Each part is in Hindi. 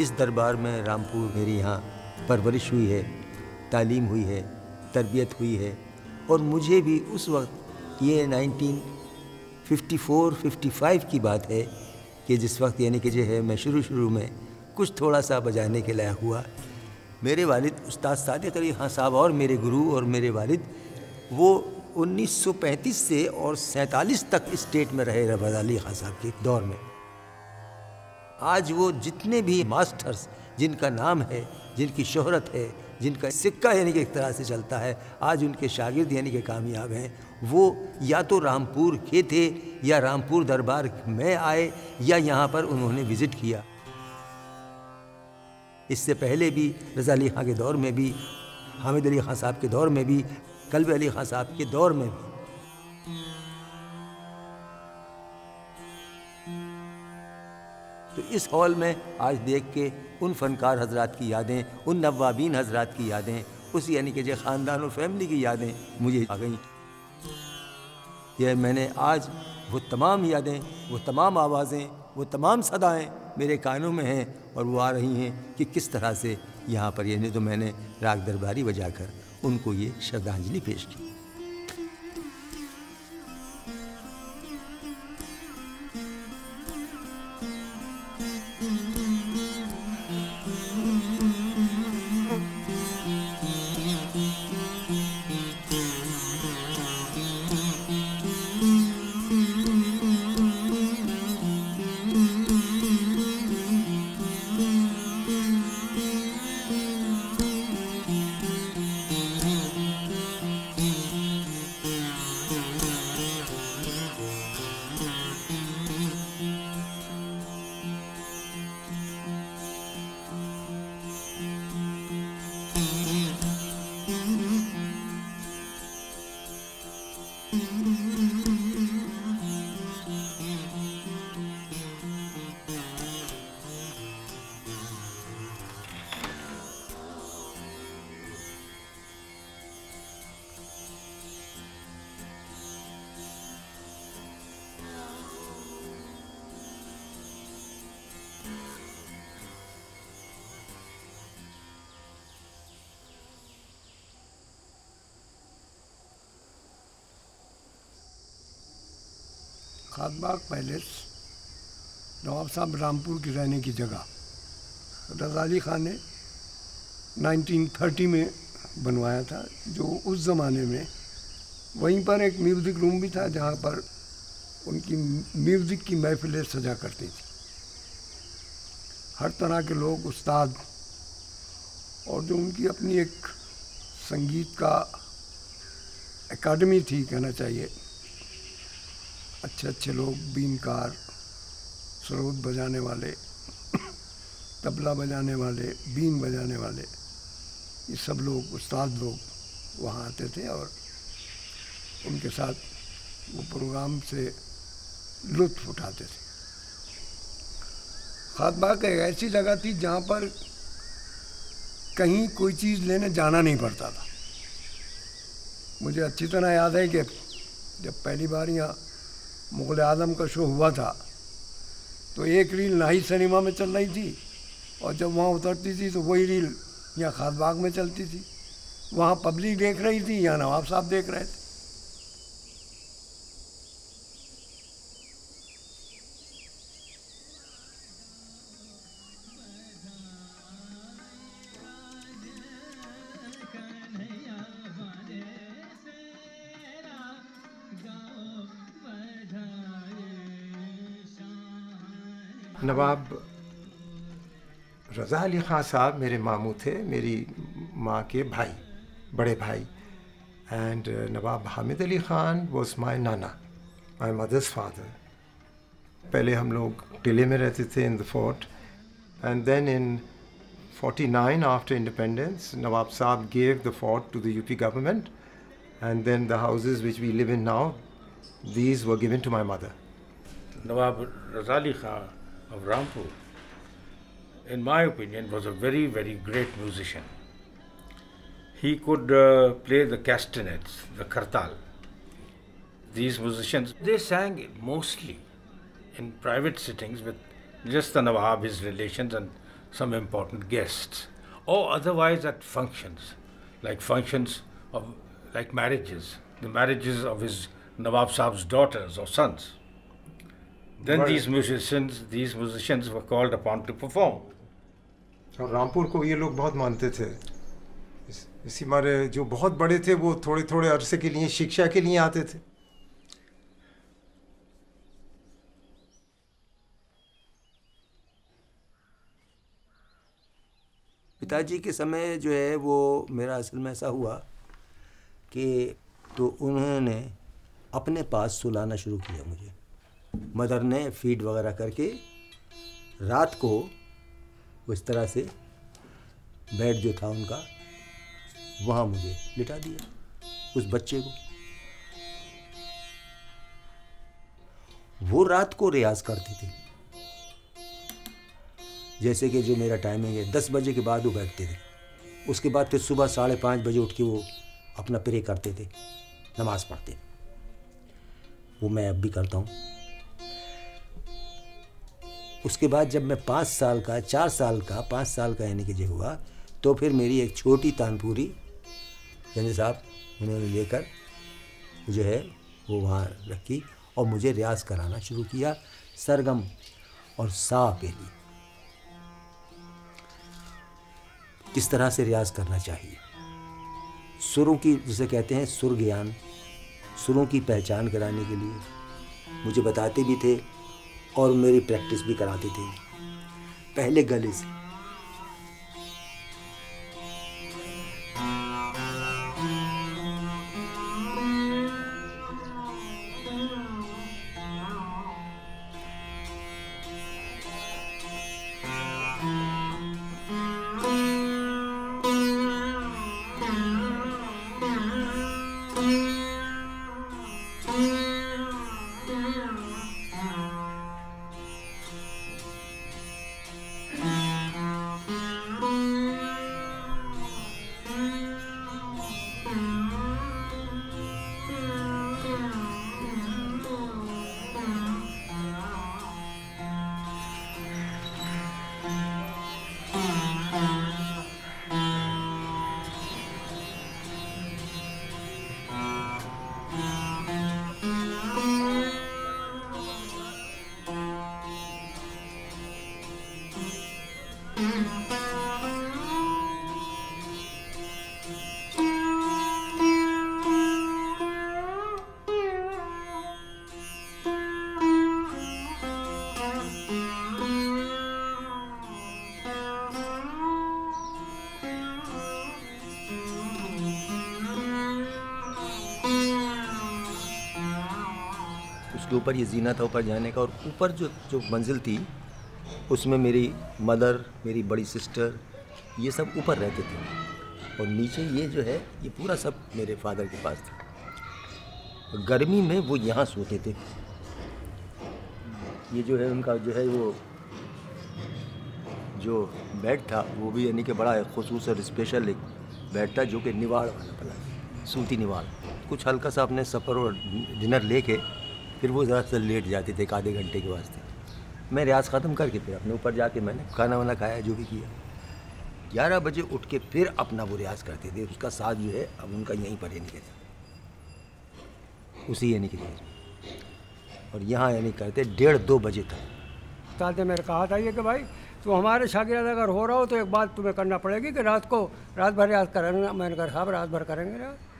इस दरबार में रामपुर मेरी यहाँ परवरिश हुई है, तालीम हुई है, तरबियत हुई है और मुझे भी उस वक्त ये 1954-55 की बात है कि जिस वक्त यानी कि जो है मैं शुरू शुरू में कुछ थोड़ा सा बजाने के लायक हुआ। मेरे वालिद उस्ताद सादिक अली खान साहब और मेरे गुरु और मेरे वालिद वो 1935 से और सैंतालीस तक स्टेट में रहे रबाद अली खान साहब के दौर में। आज वो जितने भी मास्टर्स जिनका नाम है, जिनकी शोहरत है, जिनका सिक्का यानी कि एक तरह से चलता है, आज उनके शागिर्द यानी कि कामयाब हैं। वो या तो रामपुर के थे या रामपुर दरबार में आए या यहाँ पर उन्होंने विज़िट किया। इससे पहले भी रज़ा अली खां के दौर में भी, हामिद अली खां साहब के दौर में भी, कल्ब अली खां साहब के दौर में भी इस हॉल में आज देख के उन फनकार हजरात की यादें, उन नवाबीन हजरात की यादें, उस यानी कि जो ख़ानदान और फैमिली की यादें मुझे आ गई। यह मैंने आज वो तमाम यादें, वो तमाम आवाज़ें, वो तमाम सदाएँ मेरे कानों में हैं और वो आ रही हैं कि किस तरह से यहाँ पर यानी तो मैंने राग दरबारी बजाकर उनको ये श्रद्धांजलि पेश की। खादबाग पैलेस नवाब साहब रामपुर की रहने की जगह रजाली ख़ान ने 1930 में बनवाया था जो उस ज़माने में वहीं पर एक म्यूज़िक रूम भी था जहाँ पर उनकी म्यूज़िक की महफिलें सजा करती थी हर तरह के लोग उस्ताद और जो उनकी अपनी एक संगीत का एकेडमी थी कहना चाहिए अच्छे अच्छे लोग, बीनकार सरोद बजाने वाले, तबला बजाने वाले, बीन बजाने वाले, ये सब लोग, उस्ताद लोग वहाँ आते थे और उनके साथ वो प्रोग्राम से लुत्फ उठाते थे। खातबाग एक ऐसी जगह थी जहाँ पर कहीं कोई चीज़ लेने जाना नहीं पड़ता था। मुझे अच्छी तरह याद है कि जब पहली बार यहाँ मुग़ल आज़म का शो हुआ था। तो एक रील नाही सिनेमा में चल रही थी और जब वहाँ उतरती थी तो वही रील यहाँ खासबाग में चलती थी। वहाँ पब्लिक देख रही थी, यहाँ नवाब साहब देख रहे थे। रज़ा अली ख़ान साहब मेरे मामू थे, मेरी माँ के भाई, बड़े भाई। And uh, Nawab Hamid Ali Khan was my nana my mother's father पहले हम लोग टिले में रहते थे in the fort and then in 49 after independence Nawab sahab gave the fort to the UP government and then the houses which we live in now these were given to my mother Nawab Raza Ali Khan of Rampur in my opinion, was a very, very great musician. He could uh, play the castanets, the kartal. These musicians, they sang mostly in private sittings with just the Nawab, his relations, and some important guests, or otherwise at functions, like functions of like marriages, the marriages of his Nawab Saab's daughters or sons. Then Right. these musicians, these musicians were called upon to perform. और रामपुर को ये लोग बहुत मानते थे। इस, इसी मारे जो बहुत बड़े थे वो थोड़े थोड़े अरसे के लिए शिक्षा के लिए आते थे। पिताजी के समय जो है वो मेरा असल में ऐसा हुआ कि तो उन्होंने अपने पास सुलाना शुरू किया मुझे। मदर ने फ़ीड वगैरह करके रात को इस तरह से बेड जो था उनका, वहाँ मुझे लिटा दिया, उस बच्चे को। वो रात को रियाज करते थे। जैसे कि जो मेरा टाइमिंग है दस बजे के बाद वो बैठते थे। उसके बाद फिर सुबह साढ़े पाँच बजे उठ के वो अपना प्रे करते थे, नमाज़ पढ़ते थे। वो मैं अब भी करता हूँ। उसके बाद जब मैं पाँच साल का, चार साल का, पाँच साल का यानी कि जो हुआ तो फिर मेरी एक छोटी तानपुरी गंज साहब, उन्होंने लेकर जो है वो वहाँ रखी और मुझे रियाज कराना शुरू किया, सरगम और सा के लिए। किस तरह से रियाज करना चाहिए। सुरों की, जिसे कहते हैं सुर ज्ञान, सुरों की पहचान कराने के लिए। मुझे बताते भी थे और मेरी प्रैक्टिस भी कराती थी। पहले गले से। उसके ऊपर ये जीना था ऊपर जाने का और ऊपर जो जो मंजिल थी, उसमें मेरी मदर, मेरी बड़ी सिस्टर, ये सब ऊपर रहते थे। और नीचे ये जो है, ये पूरा सब मेरे फादर के पास था। गर्मी में वो यहाँ सोते थे। ये जो है, उनका जो है वो, जो बेड था, वो भी यानी कि बड़ा खसूस और स्पेशल एक बेड था जो कि निवाड़ वाला बना सूती निवाड़। कुछ हल्का सा अपने सफ़र और डिनर लेके फिर वो ज़रा सा लेट जाते थे, एक आधे घंटे के वास्ते। मैं रियाज ख़त्म करके फिर अपने ऊपर जाके मैंने खाना वाना खाया, जो भी किया। ग्यारह बजे उठ के फिर अपना वो रियाज करते थे। उसका साथ जो है, अब उनका यहीं पर यानी कि था उसी यानी कि और यहाँ यानी करते डेढ़ दो बजे तक। ने मेरे कहा था ये कि भाई तो हमारे शागिर्द अगर हो रहा हो तो एक बात तुम्हें करना पड़ेगी कि रात को, रात भर याद करेंगे मैंने कहा साहब रात भर करेंगे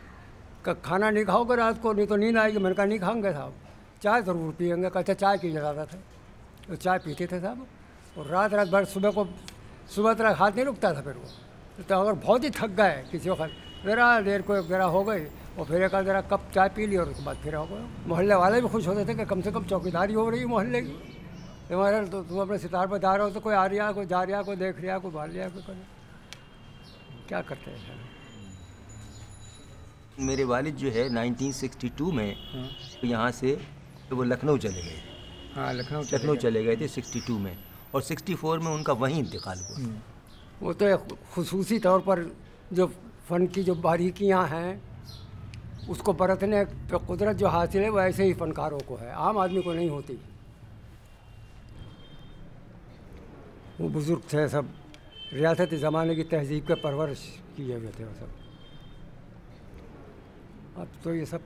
क- खाना नहीं खाओगे रात को, नहीं तो नींद आएगी, मैंने कहा, नहीं खाएँगे साहब। चाय ज़रूर पियेंगे कहते चाय पी ज़्यादा थे। तो चाय पीते थे साहब और रात रात भर सुबह को सुबह तक हाथ नहीं रुकता था फिर वो। तो अगर बहुत ही थक गए किसी वक्त ज़रा देर को ज़रा हो गई और फिर एक ज़रा कप चाय पी ली और उसके बाद फिर हो गए। मोहल्ले वाले भी खुश होते थे कि कम से कम चौकीदारी हो रही है मोहल्ले की। तुम्हारे तो तुम अपने सितार पर जा रहे हो तो कोई आ रहा कोई जा रहा कोई देख रहा कोई बाहर लिया कोई कर क्या करते हैं मेरे वालिद जो है 1962 में यहाँ से वो लखनऊ चले गए। हाँ लखनऊ लखनऊ चले गए थे 62 में और 64 में उनका वहीं इंतकाल हुआ। वो तो एक खसूसी तौर पर जो फ़न की जो बारीकियाँ हैं उसको बरतने पे कुदरत जो हासिल है वो ऐसे ही फ़नकारों को है। आम आदमी को नहीं होती। वो बुज़ुर्ग थे सब। रियासती ज़माने की तहजीब के परवरिश किए हुए थे वो सब। अब तो ये सब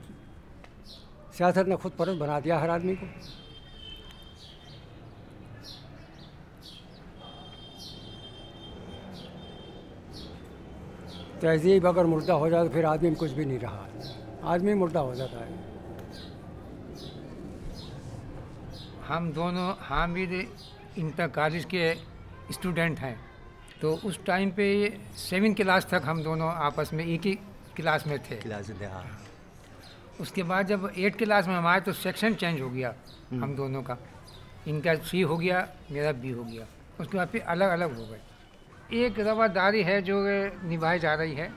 सियासत ने खुद परस बना दिया हर आदमी को। तहजीब अगर मुर्दा हो जाए तो फिर आदमी में कुछ भी नहीं रहा। आदमी मुर्दा हो जाता है। हम दोनों हामिद इंटर कॉलेज के स्टूडेंट हैं। तो उस टाइम पे सेवन क्लास तक हम दोनों आपस में एक ही क्लास में थे। क्लास थे हाँ। उसके बाद जब एट क्लास में हम आए तो सेक्शन चेंज हो गया हम दोनों का। इनका सी हो गया मेरा बी हो गया। उसके बाद फिर अलग अलग हो गए। एक रवादारी है जो निभाई जा रही है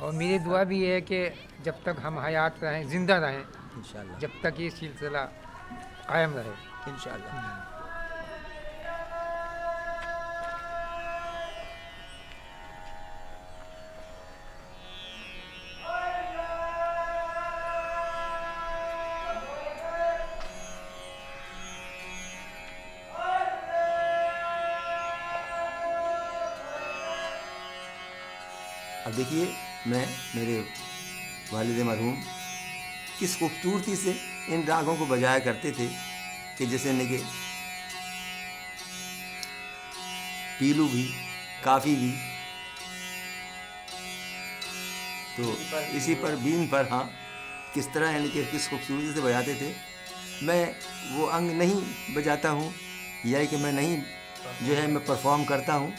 और मेरी दुआ भी है कि जब तक हम हयात रहें ज़िंदा रहें जब तक ये सिलसिला कायम रहे। इंशाल्लाह। देखिए मैं मेरे वालिद मरहूम किस खूबसूरती से इन रागों को बजाया करते थे कि जैसे ने कि पीलू भी काफ़ी भी। तो इसी पर बीन पर हाँ किस तरह यानी कि किस खूबसूरती से बजाते थे। मैं वो अंग नहीं बजाता हूँ या कि मैं नहीं जो है मैं परफॉर्म करता हूँ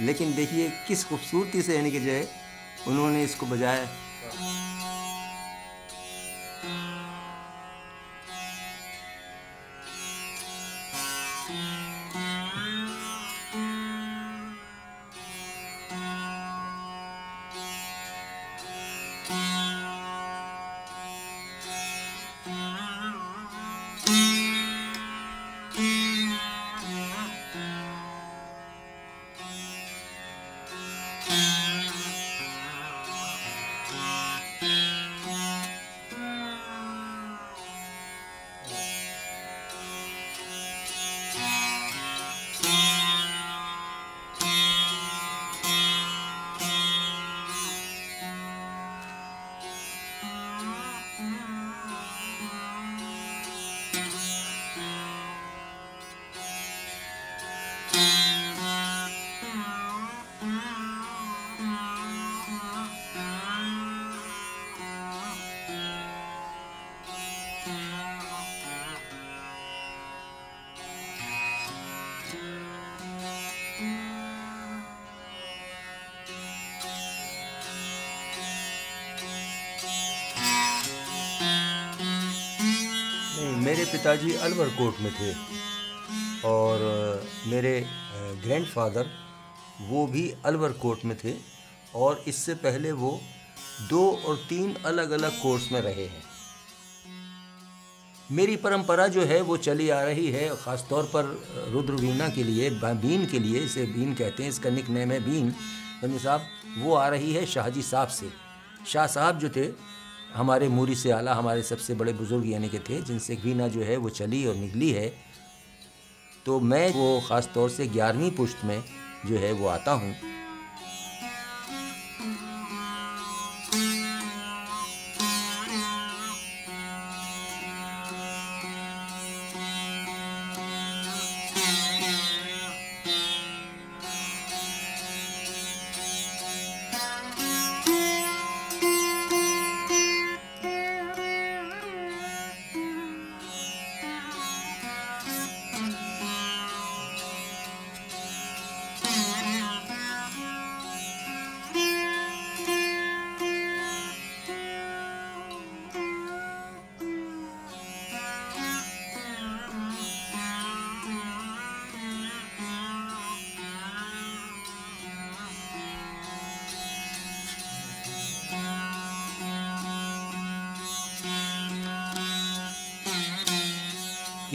लेकिन देखिए किस खूबसूरती से यानी कि जो है उन्होंने इसको बजाया। पिताजी अलवर कोट में थे और मेरे ग्रैंडफादर वो भी अलवर कोट में थे और इससे पहले वो दो और तीन अलग अलग कोर्स में रहे हैं। मेरी परंपरा जो है वो चली आ रही है ख़ास तौर पर रुद्रवीणा के लिए बीन के लिए, इसे बीन कहते हैं, इसका निक नेम है बीन। बंदी साहब, वो आ रही है शाहजी साहब से। शाह साहब जो थे हमारे मूरी से आला हमारे सबसे बड़े बुज़ुर्ग यानी के थे, जिनसे वीणा जो है वो चली और निकली है। तो मैं वो ख़ास तौर से ग्यारहवीं पुश्त में जो है वो आता हूँ।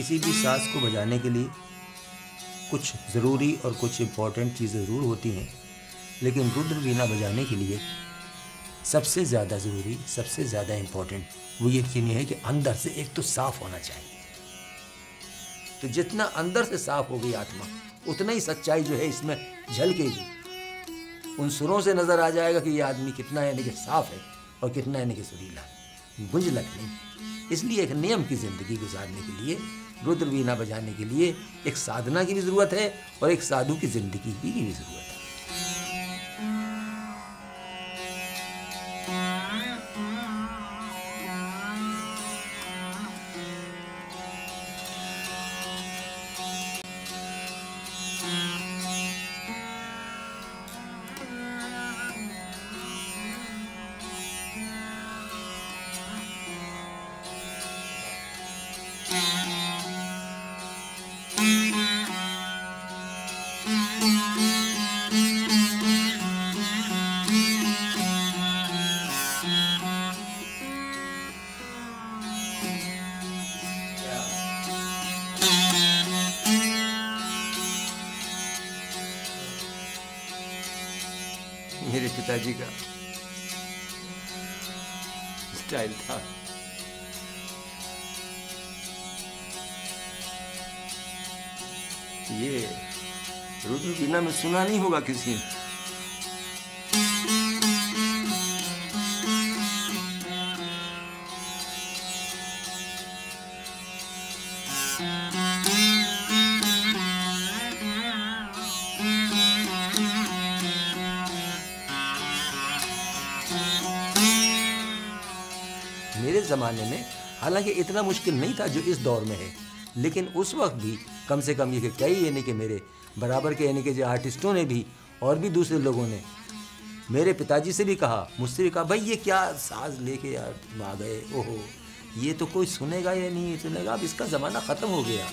किसी भी साज को बजाने के लिए कुछ ज़रूरी और कुछ इम्पोर्टेंट चीज़ें ज़रूर होती हैं, लेकिन रुद्र वीणा बजाने के लिए सबसे ज़्यादा ज़रूरी, सबसे ज़्यादा इम्पोर्टेंट वो यकीन है कि अंदर से एक तो साफ़ होना चाहिए। तो जितना अंदर से साफ़ हो गई आत्मा, उतना ही सच्चाई जो है इसमें झलकेगी। उन सुरों से नज़र आ जाएगा कि ये आदमी कितना यानी कि साफ़ है और कितना यानी कि सुरीला गुंजलक नहीं इसलिए एक नियम की ज़िंदगी गुजारने के लिए रुद्र वीणा बजाने के लिए एक साधना की भी ज़रूरत है और एक साधु की ज़िंदगी की भी ज़रूरत है। सुना नहीं होगा किसी ने। मेरे ज़माने में हालाँकि इतना मुश्किल नहीं था जो इस दौर में है, लेकिन उस वक्त भी कम से कम ये कई यानी कि मेरे बराबर के यानी कि जो आर्टिस्टों ने भी और भी दूसरे लोगों ने मेरे पिताजी से भी कहा, मुझसे भी कहा, भाई ये क्या साज लेके यार आ गए? ओहो, ये तो कोई सुनेगा या नहीं? सुनेगा अब इसका ज़माना ख़त्म हो गया।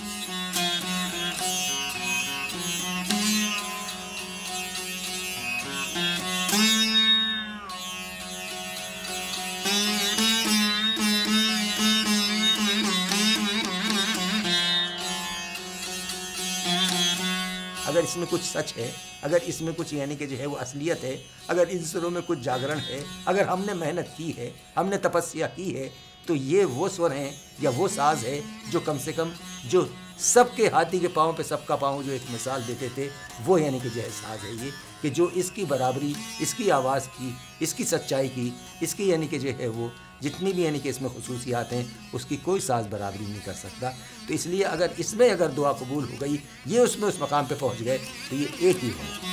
इसमें कुछ सच है, अगर इसमें कुछ यानी कि जो है वो असलियत है, अगर इन सुरों में कुछ जागरण है, अगर हमने मेहनत की है, हमने तपस्या की है तो ये वो स्वर हैं या वो साज है जो कम से कम जो सबके हाथी के पाँव पे सबका पाँव जो एक मिसाल देते थे, वो यानी कि जो है साज है ये, कि जो इसकी बराबरी, इसकी आवाज़ की, इसकी सच्चाई की, इसकी यानी कि जो है वो जितनी भी यानी कि इसमें खसूसियात हैं, उसकी कोई साज बराबरी नहीं कर सकता। तो इसलिए अगर इसमें अगर दुआ कबूल हो गई, ये उसमें उस मकाम पर पहुँच गए तो ये एक ही है।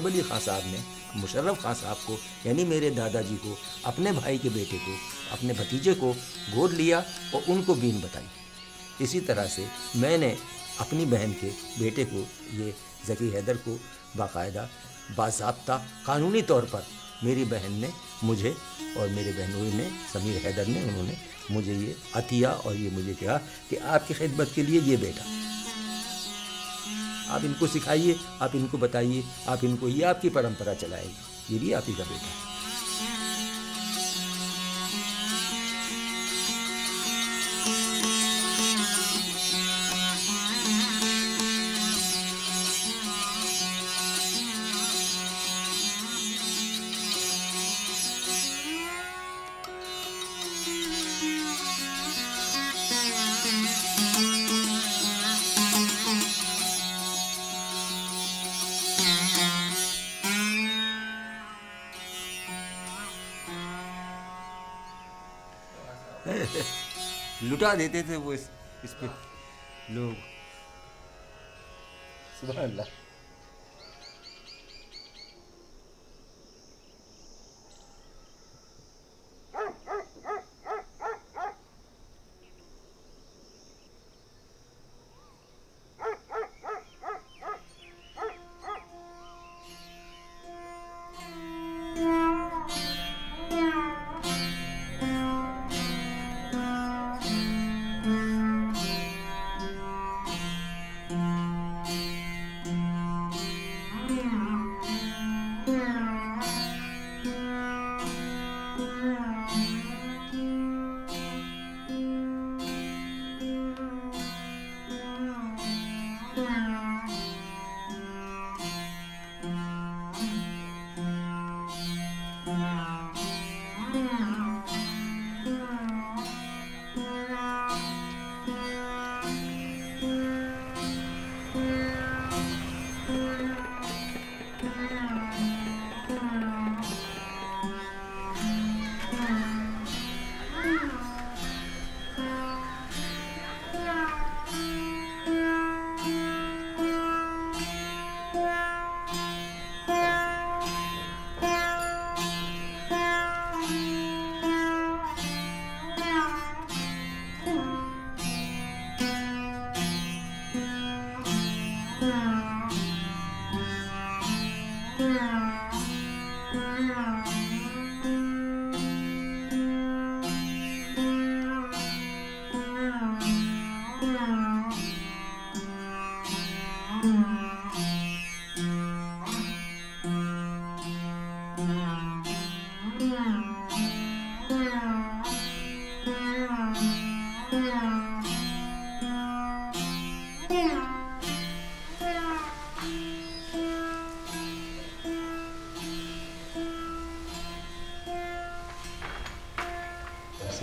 रजब अली खां साहब ने, मुशर्रफ खां साहब को, यानी मेरे दादाजी को, अपने भाई के बेटे को, अपने भतीजे को गोद लिया और उनको बीन बताई। इसी तरह से मैंने अपनी बहन के बेटे को, ये जकी हैदर को बाकायदा बाबा कानूनी तौर पर मेरी बहन ने मुझे और मेरे बहनों ने, समीर हैदर ने, उन्होंने मुझे ये अतिया और ये मुझे कहा कि आपकी खिदमत के लिए ये बेटा। आप इनको सिखाइए, आप इनको बताइए, आप इनको ये आपकी परंपरा चलाएगी ये भी आप ही का बेटा है। लुटा देते थे वो इस, इस पे। लोग। सुबह अल्लाह।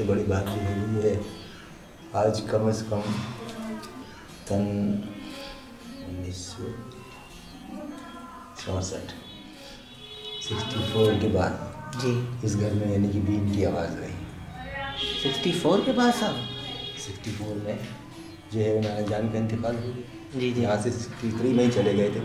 बड़ी बात ये हुई है। आज कम से कम सन उन्नीस सौ चौंसठ सिक्सटी फोर के बाद जी। इस घर में यानी कि बीन की आवाज़ आई। सिक्सटी फोर के बाद साहब? सिक्सटी फोर में जो है नाना जान का इंतकाल हो गया जी जी। यहाँ से सिक्सटी थ्री में ही चले गए थे।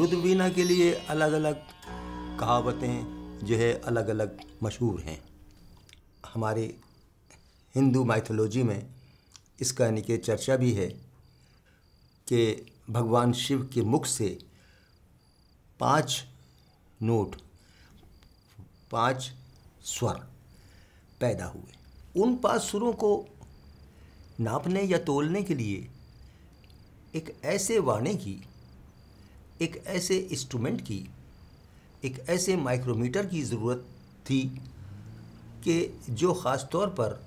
रुद्रवीणा के लिए अलग अलग कहावतें जो है अलग अलग मशहूर हैं। हमारे हिंदू माइथोलॉजी में इसका यानी कि चर्चा भी है कि भगवान शिव के मुख से पाँच नोट, पाँच स्वर पैदा हुए। उन पाँच सुरों को नापने या तोलने के लिए एक ऐसे वाणे की एक ऐसे इंस्ट्रूमेंट की, एक ऐसे माइक्रोमीटर की ज़रूरत थी कि जो ख़ास तौर पर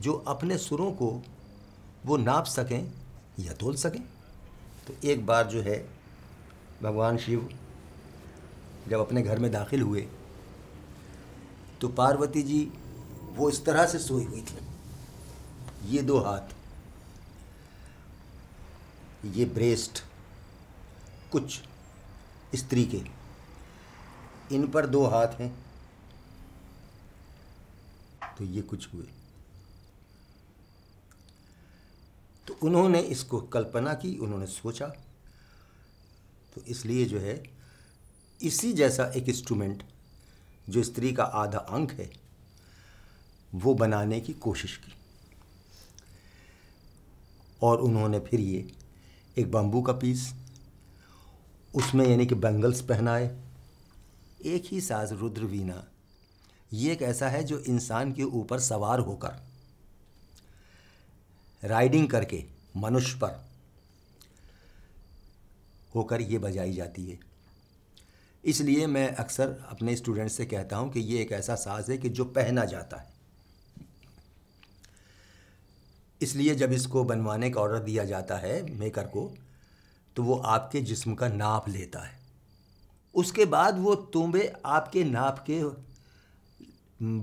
जो अपने सुरों को वो नाप सकें या तोल सकें। तो एक बार जो है, भगवान शिव जब अपने घर में दाखिल हुए तो पार्वती जी वो इस तरह से सोई हुई थी। ये दो हाथ, ये ब्रेस्ट कुछ स्त्री के। इन पर दो हाथ हैं। तो ये कुछ हुए। तो उन्होंने इसको कल्पना की, उन्होंने सोचा। तो इसलिए जो है, इसी जैसा एक इंस्ट्रूमेंट जो स्त्री का आधा अंक है, वो बनाने की कोशिश की। और उन्होंने फिर ये एक बम्बू का पीस उसमें यानी कि बैंगल्स पहनाए। एक ही साज रुद्र वीणा ये एक ऐसा है जो इंसान के ऊपर सवार होकर, राइडिंग करके मनुष्य पर होकर ये बजाई जाती है। इसलिए मैं अक्सर अपने स्टूडेंट से कहता हूँ कि ये एक ऐसा साज है कि जो पहना जाता है। इसलिए जब इसको बनवाने का ऑर्डर दिया जाता है मेकर को तो वो आपके जिस्म का नाप लेता है। उसके बाद वो तुम्बे आपके नाप के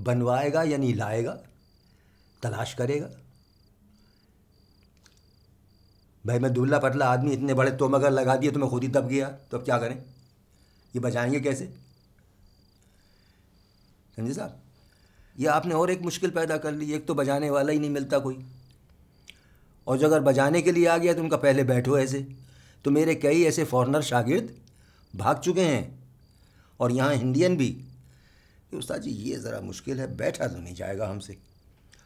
बनवाएगा या नहीं लाएगा, तलाश करेगा। भाई मैं दुल्ला पतला आदमी, इतने बड़े तुम अगर लगा दिए तो मैं खुद ही दब गया तो अब क्या करें? ये बजाएँगे कैसे? समझे साहब? ये आपने और एक मुश्किल पैदा कर ली, एक तो बजाने वाला ही नहीं मिलता कोई। और जो अगर बजाने के लिए आ गया तो उनका पहले बैठो ऐसे। तो मेरे कई ऐसे फॉरनर शागिर्द भाग चुके हैं। और यहाँ इंडियन भी। कि उस्ताद जी, ये ज़रा मुश्किल है, बैठा तो नहीं जाएगा हमसे।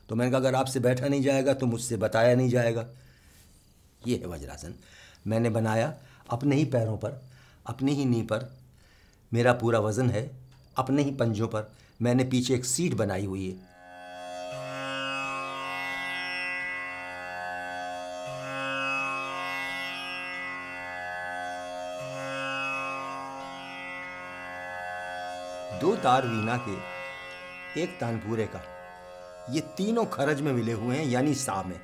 तो मैंने कहा, अगर आपसे बैठा नहीं जाएगा तो मुझसे बताया नहीं जाएगा। ये है वज्रासन। मैंने बनाया अपने ही पैरों पर, अपनी ही नी पर। मेरा पूरा वज़न है अपने ही पंजों पर। मैंने पीछे एक सीट बनाई हुई है। दो तार वीणा के, एक तानपुरे का। ये तीनों खरज में मिले हुए हैं, यानी सा में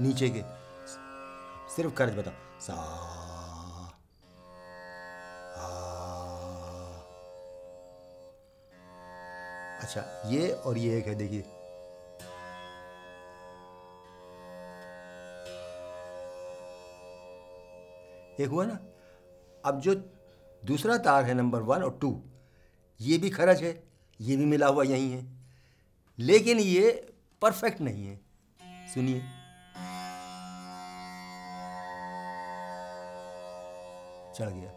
नीचे के, सिर्फ़ खरज बता। सा अच्छा ये और ये एक है, देखिए। एक हुआ ना? अब जो दूसरा तार है, नंबर वन और टू ये भी खर्च है, ये भी मिला हुआ यहीं है। लेकिन ये परफेक्ट नहीं है। सुनिए। चढ़ गया।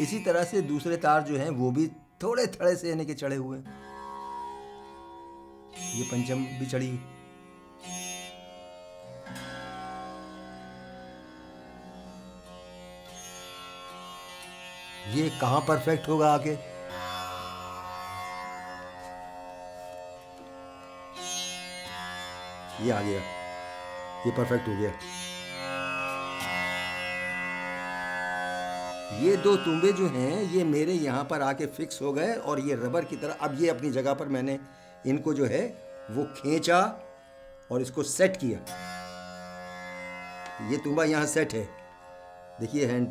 इसी तरह से दूसरे तार जो हैं, वो भी थोड़े थड़े से यानी कि चढ़े हुए ये पंचम भी चढ़ी। ये कहाँ परफेक्ट होगा आगे? ये आ गया। ये परफेक्ट हो गया। ये दो तुम्बे जो हैं, ये मेरे यहाँ पर आके फिक्स हो गए और ये रबर की तरह, अब ये अपनी जगह पर मैंने इनको जो है, वो खींचा और इसको सेट किया। ये तुम्बा यहाँ सेट है। देखिए हैंड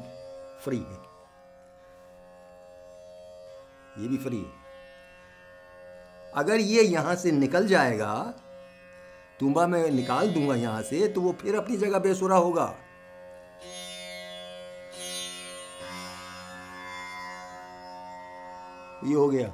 फ्री है। ये भी फ्री है। अगर ये यहाँ से निकल जाएगा तुम्बा मैं निकाल दूँगा यहाँ से तो वो फिर अपनी जगह बेसुरा होगा। ये हो गया।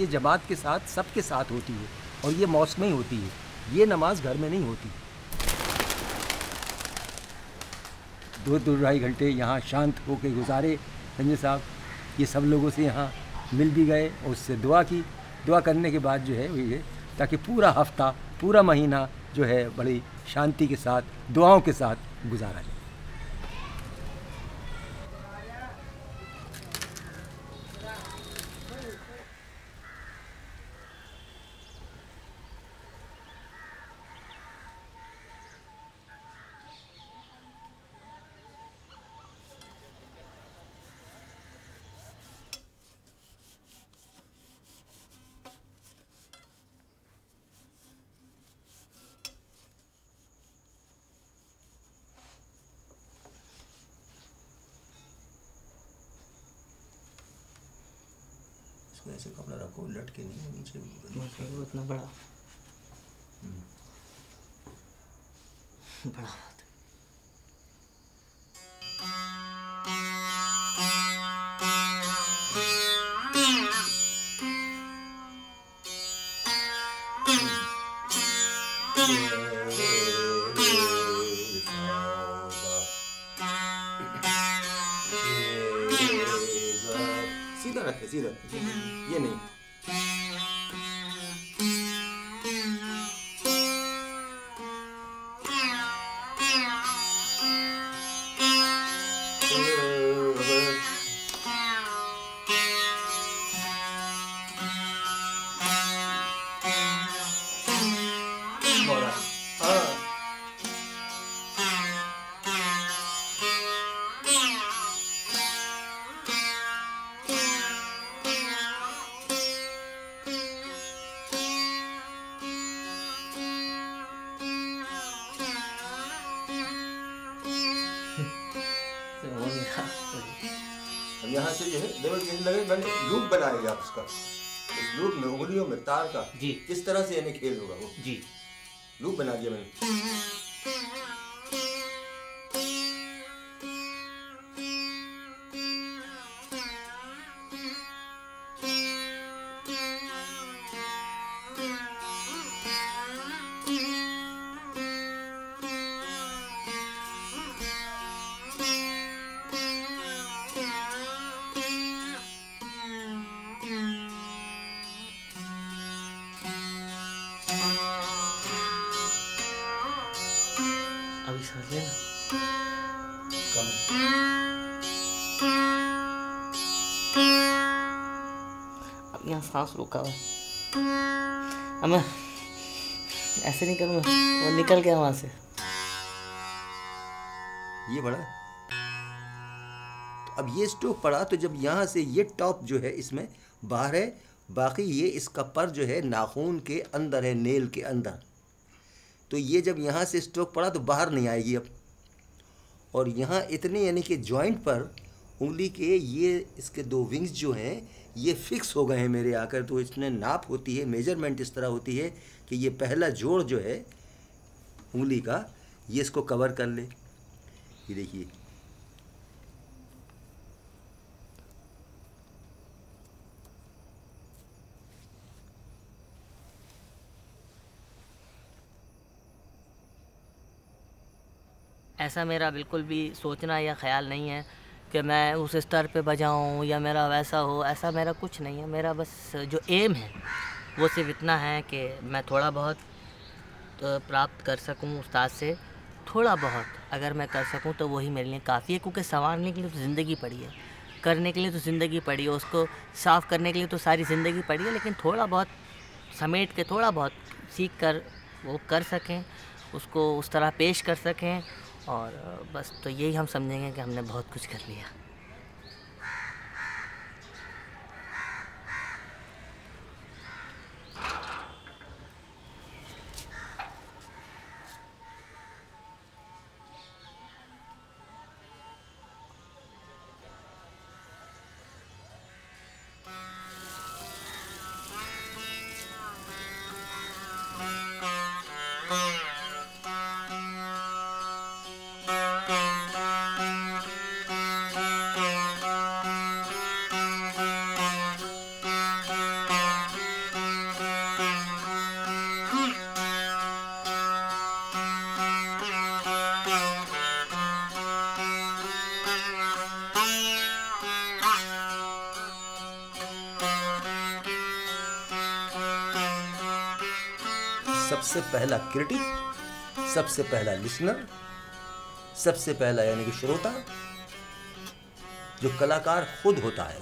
ये जमात के साथ सबके साथ होती है और ये मौसम ही होती है ये नमाज घर में नहीं होती दो दो ढाई घंटे यहाँ शांत होकर गुजारे। संजय साहब, ये सब लोगों से यहाँ मिल भी गए और उससे दुआ की। दुआ करने के बाद जो है वही है, ताकि पूरा हफ़्ता, पूरा महीना जो है बड़ी शांति के साथ, दुआओं के साथ गुजारा जाए। सीधा रखे सीधा ये नहीं जी। किस तरह से यानी खेल होगा वो? जी। लूप बना दिया मैंने। सांस रुका हुआ। अब मैं ऐसे नहीं करूँगा, वो निकल गया वहाँ से। ये बड़ा। तो अब ये स्टोव पड़ा तो जब यहाँ से ये टॉप जो है इसमें बाहर है, बाकी ये इसका पर जो है नाखून के अंदर है, नेल के अंदर। तो ये जब यहाँ से स्टोव पड़ा तो बाहर नहीं आएगी अब। और यहाँ इतने यानी कि जॉइंट पर उंगली के ये इसके दो विंग्स जो हैं, ये फिक्स हो गए हैं मेरे आकर तो इसमें नाप होती है मेज़रमेंट इस तरह होती है कि ये पहला जोड़ जो है उंगली का, ये इसको कवर कर ले। ये देखिए। ऐसा मेरा बिल्कुल भी सोचना या ख्याल नहीं है। कि मैं उस स्तर पे बजाऊं या मेरा वैसा हो, ऐसा मेरा कुछ नहीं है। मेरा बस जो एम है, वो सिर्फ़ इतना है कि मैं थोड़ा बहुत तो प्राप्त कर सकूँ उस्ताद से। थोड़ा बहुत अगर मैं कर सकूँ तो वही मेरे लिए काफ़ी है, क्योंकि संवारने के लिए तो ज़िंदगी पड़ी है। करने के लिए तो ज़िंदगी पड़ी है, उसको साफ़ करने के लिए तो सारी ज़िंदगी पड़ी है, लेकिन थोड़ा बहुत समेट के, थोड़ा बहुत सीख कर वो कर सकें, उसको उस तरह पेश कर सकें। और बस तो यही हम समझेंगे कि हमने बहुत कुछ कर लिया। सबसे पहला क्रिटिक सबसे पहला लिसनर सबसे पहला यानी कि श्रोता, जो कलाकार खुद होता है,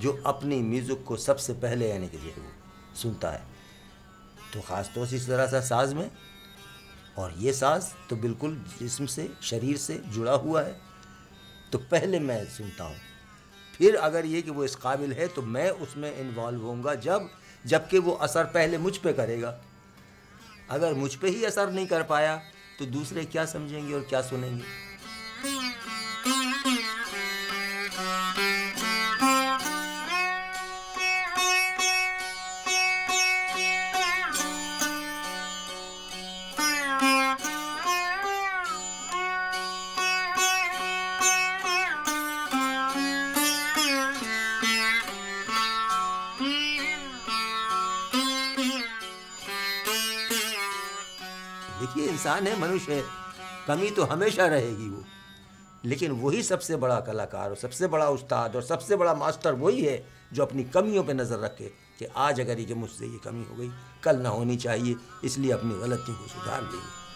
जो अपनी म्यूज़िक को सबसे पहले यानी कि जो वो सुनता है। तो ख़ास तौर से इस तरह सा साज में, और ये साज तो बिल्कुल जिसम से, शरीर से जुड़ा हुआ है। तो पहले मैं सुनता हूँ। फिर अगर ये कि वो इस काबिल है तो मैं उसमें इन्वॉल्व होऊँगा जब जबकि वो असर पहले मुझ पे करेगा। अगर मुझ पे ही असर नहीं कर पाया तो दूसरे क्या समझेंगे और क्या सुनेंगे? इंसान है, मनुष्य है। कमी तो हमेशा रहेगी वो। लेकिन वही सबसे बड़ा कलाकार और सबसे बड़ा उस्ताद और सबसे बड़ा मास्टर वही है, जो अपनी कमियों पे नज़र रखे कि आज अगर ये मुझसे ये कमी हो गई, कल ना होनी चाहिए, इसलिए अपनी गलतियों को सुधार लेंगे।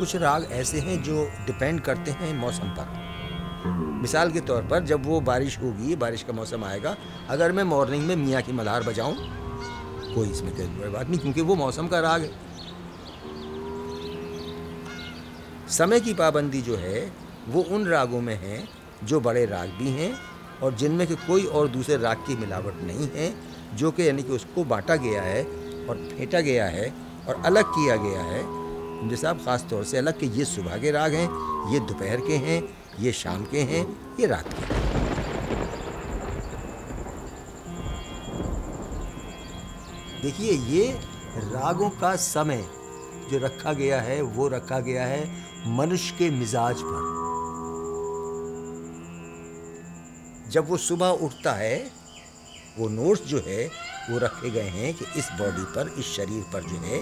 कुछ राग ऐसे हैं जो डिपेंड करते हैं मौसम पर। मिसाल के तौर पर जब वो बारिश होगी, बारिश का मौसम आएगा, अगर मैं मॉर्निंग में मियाँ की मल्हार बजाऊँ, कोई इसमें कोई बात नहीं, क्योंकि वो मौसम का राग है। समय की पाबंदी जो है, वो उन रागों में है जो बड़े राग भी हैं और जिनमें कि कोई और दूसरे राग की मिलावट नहीं है, जो कि यानी कि उसको बांटा गया है और फेंटा गया है और अलग किया गया है। मुझे साहब ख़ास तौर से अलग कि ये सुबह के राग हैं, ये दोपहर के हैं, ये शाम के हैं, ये रात के हैं। देखिए, ये रागों का समय जो रखा गया है, वो रखा गया है मनुष्य के मिजाज पर। जब वो सुबह उठता है, वो नोट्स जो है, वो रखे गए हैं कि इस बॉडी पर, इस शरीर पर जो है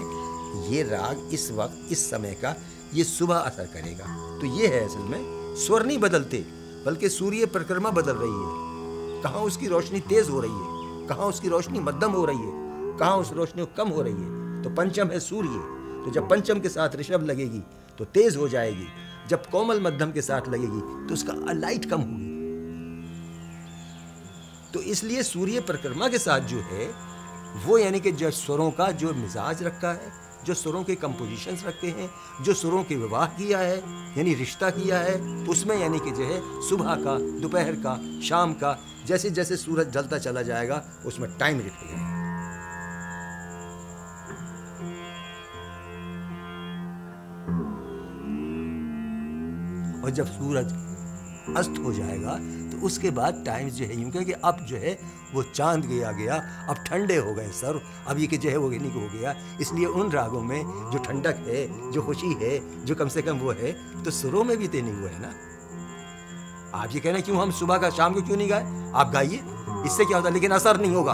ये राग इस वक्त, इस समय का ये सुबह असर करेगा। तो ये है असल में, स्वर नहीं बदलते, बल्कि सूर्य परिक्रमा बदल रही है। कहाँ उसकी रोशनी तेज हो रही है, कहाँ उसकी रोशनी मध्यम हो रही है, कहाँ उस रोशनी कम हो रही है। तो पंचम है सूर्य तो जब पंचम के साथ ऋषभ लगेगी तो तेज हो जाएगी। जब कोमल मध्यम के साथ लगेगी तो उसका लाइट कम होगी। तो इसलिए सूर्य परिक्रमा के साथ जो है, वो यानी कि जो स्वरों का जो मिजाज रखा है जो सुरों के कंपोजिशन रखे हैं, जो सुरों के विवाह किया है, यानी रिश्ता किया है, उसमें यानी कि जो है, सुबह का, दोपहर का, शाम का जैसे जैसे सूरज जलता चला जाएगा, उसमें टाइम लिख लिखेगा और जब सूरज अस्त हो जाएगा उसके बाद टाइम्स जो है यूँ कहें कि अब जो है वो चाँद गया गया, अब ठंडे हो गए सर, अब ये कि जो है वो नहीं हो गया। इसलिए उन रागों में जो ठंडक है, जो खुशी है, जो कम से कम वो है तो सुरों में भी देने नहीं हुआ है ना? आप ये कहना क्यों हम सुबह का शाम को क्यों नहीं गाए? आप गाइए, इससे क्या होता लेकिन असर नहीं होगा।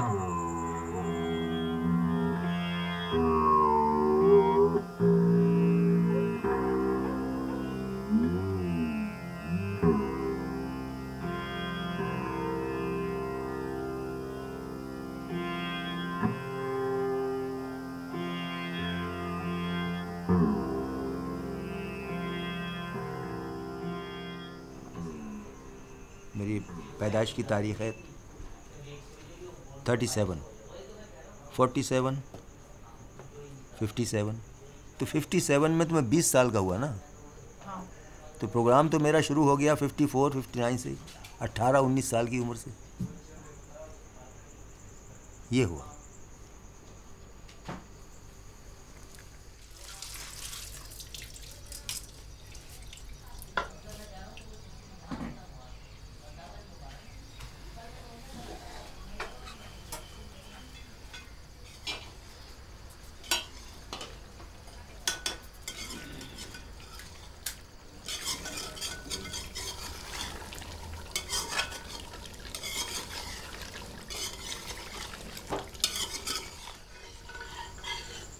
पैदाइश की तारीख है thirty seven forty seven fifty seven तो फिफ्टी सेवन में तो मैं बीस साल का हुआ ना? तो प्रोग्राम तो मेरा शुरू हो गया फिफ्टी फोर फिफ्टी नाइन से अट्ठारह उन्नीस साल की उम्र से। ये हुआ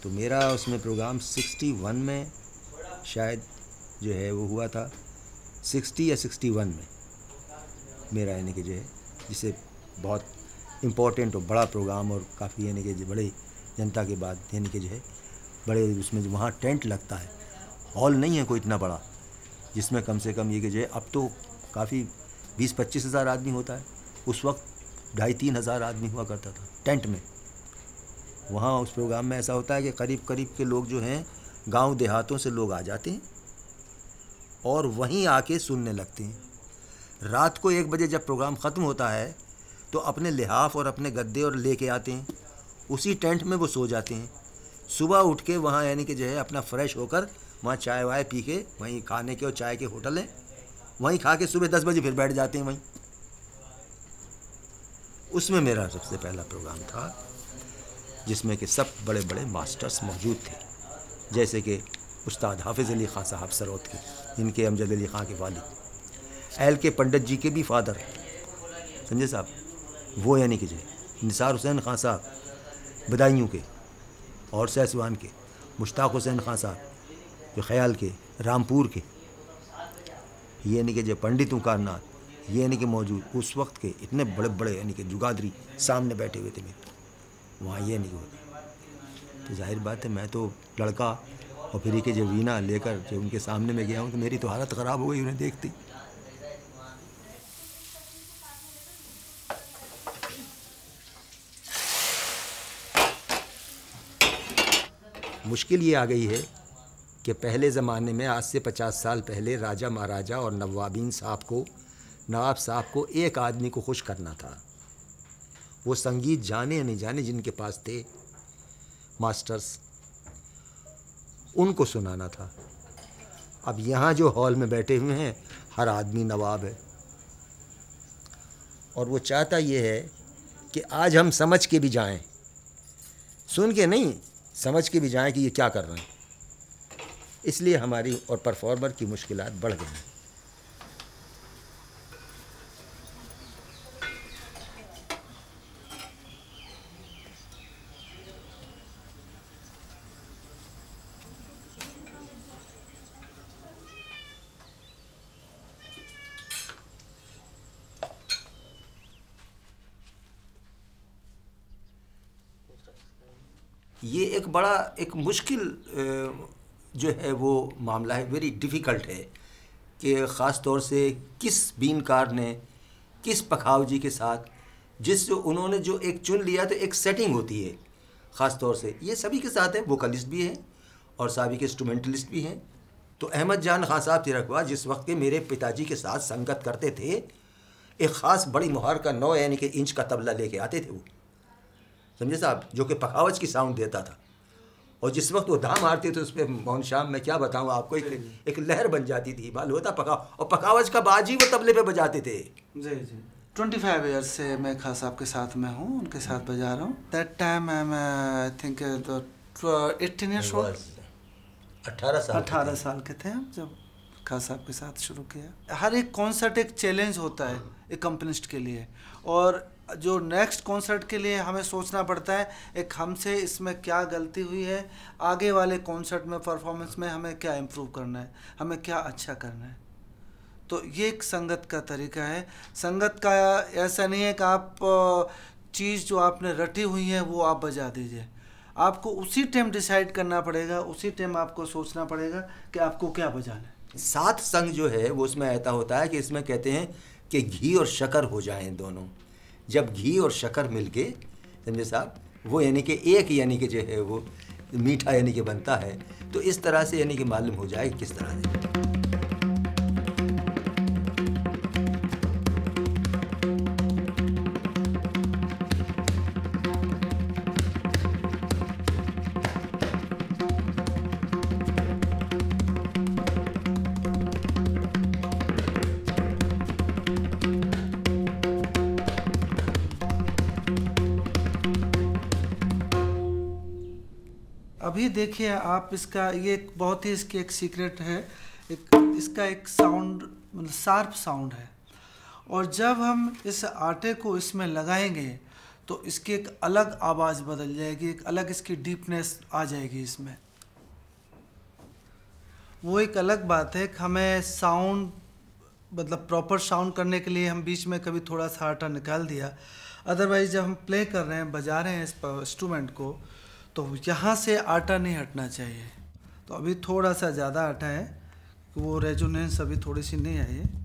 तो मेरा उसमें प्रोग्राम 61 में शायद जो है वो हुआ था। 60 या 61 में मेरा यानी कि जो है, जिसे बहुत इम्पोर्टेंट और बड़ा प्रोग्राम और काफ़ी यानी कि बड़े जनता के बाद यानी कि जो है, बड़े उसमें जो वहाँ टेंट लगता है। हॉल नहीं है कोई इतना बड़ा, जिसमें कम से कम ये कि जो है, अब तो काफ़ी बीस पच्चीस हज़ार आदमी होता है। उस वक्त ढाई तीन हज़ार आदमी हुआ करता था टेंट में। वहाँ उस प्रोग्राम में ऐसा होता है कि करीब करीब के लोग जो हैं, गाँव देहातों से लोग आ जाते हैं और वहीं आके सुनने लगते हैं। रात को एक बजे जब प्रोग्राम ख़त्म होता है तो अपने लिहाफ और अपने गद्दे और लेके आते हैं। उसी टेंट में वो सो जाते हैं। सुबह उठ के वहाँ यानी कि जो है अपना फ्रेश होकर वहाँ चाय वाय पी के, वहीं खाने के और चाय के होटल हैं। वहीं खा के सुबह दस बजे फिर बैठ जाते हैं वहीं। उसमें मेरा सबसे पहला प्रोग्राम था। जिसमें कि सब बड़े बड़े मास्टर्स मौजूद थे। जैसे कि उस्ताद हाफिज़ अली ख़ान साहब सरोद के, इनके अमजद अली ख़ान के वालिद। एल के पंडित जी के भी फादर। समझे साहब? वो यानी कि जो निसार हुसैन खान साहब, बदायूँ के और सैसवान के, मुश्ताक हुसैन खान साहब, जो ख्याल के, रामपुर के। ये यानी कि जो पंडित उकारनाथ ये यानी कि मौजूद, उस वक्त के इतने बड़े बड़े यानी कि जुगादरी सामने बैठे हुए थे मेरे। वहाँ ये नहीं होता। तो ज़ाहिर बात है, मैं तो लड़का और फिर के जब वीणा लेकर जब उनके सामने में गया हूँ तो मेरी तो हालत ख़राब हो गई उन्हें देखती। मुश्किल ये आ गई है कि पहले ज़माने में, आज से पचास साल पहले राजा महाराजा और नवाबीन साहब को, नवाब साहब को एक आदमी को खुश करना था। वो संगीत जाने या नहीं जाने जिनके पास थे। मास्टर्स, उनको सुनाना था। अब यहाँ जो हॉल में बैठे हुए हैं, हर आदमी नवाब है। और वो चाहता ये है कि आज हम समझ के भी जाएँ। सुन के नहीं, समझ के भी जाएँ कि ये क्या कर रहे हैं। इसलिए हमारी और परफॉर्मर की मुश्किलात बढ़ गई एक बड़ा, एक मुश्किल जो है वो मामला है वेरी डिफ़िकल्ट है कि ख़ास तौर से किस बीनकार ने, किस पखाव जी के साथ, जिस उन्होंने जो एक चुन लिया तो एक सेटिंग होती है, ख़ास तौर से। ये सभी के साथ है वोकलिस्ट भी हैं और साबिक इंस्ट्रूमेंटलिस्ट भी हैं। तो अहमद जान खान साहब तिरकवा, जिस वक्त के मेरे पिताजी के साथ संगत करते थे, एक ख़ास बड़ी मुहार का नौ यानी कि इंच का तबला लेके आते थे वो। समझे साहब? जो कि पखावज की साउंड देता था। और जिस वक्त वो धाम मारते थे उस पर मोहन शाम मैं क्या बताऊँ आपको एक, एक लहर बन जाती थी मालूम होता पका और पखावज का बाजी वो तबले पे बजाते थे। जी जी। ट्वेंटी फाइव ईयर्स से मैं खास साहब के साथ में हूँ उनके साथ बजा रहा हूँ। That time I am I think eighteen years old अठारह साल अठारह साल के थे हम जब खास साहब के साथ शुरू किया। हर एक कॉन्सर्ट एक चैलेंज होता है एक कंपनिस्ट के लिए। और जो नेक्स्ट कॉन्सर्ट के लिए हमें सोचना पड़ता है, एक हमसे इसमें क्या गलती हुई है, आगे वाले कॉन्सर्ट में परफॉर्मेंस में हमें क्या इम्प्रूव करना है, हमें क्या अच्छा करना है। तो ये एक संगत का तरीका है। संगत का ऐसा नहीं है कि आप चीज़ जो आपने रटी हुई है, वो आप बजा दीजिए। आपको उसी टाइम डिसाइड करना पड़ेगा, उसी टाइम आपको सोचना पड़ेगा कि आपको क्या बजाना है सात संग जो है, वो उसमें ऐसा होता है कि इसमें कहते हैं कि घी और शक्कर हो जाएँ दोनों। जब घी और शक्कर मिल के समझे साहब, वो यानी कि एक यानी कि जो है वो मीठा यानी कि बनता है तो इस तरह से यानी कि मालूम हो जाए किस तरह से। देखिए, आप इसका, ये बहुत ही इसकी एक सीक्रेट है। एक, इसका एक साउंड मतलब शार्प साउंड है। और जब हम इस आटे को इसमें लगाएँगे तो इसकी एक अलग आवाज़ बदल जाएगी, एक अलग इसकी डीपनेस आ जाएगी इसमें। वो एक अलग बात है कि हमें साउंड मतलब प्रॉपर साउंड करने के लिए हम बीच में कभी थोड़ा सा आटा निकाल दिया। अदरवाइज़ जब हम प्ले कर रहे हैं, बजा रहे हैं इस इंस्ट्रूमेंट को तो यहाँ से आटा नहीं हटना चाहिए। तो अभी थोड़ा सा ज़्यादा आटा है वो रेजोनेंस अभी थोड़ी सी नहीं आई है।